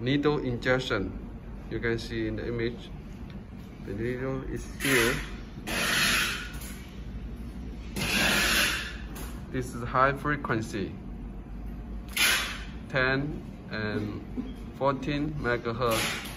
needle injection. You can see in the image, the needle is here. This is high frequency, 10 and 14 megahertz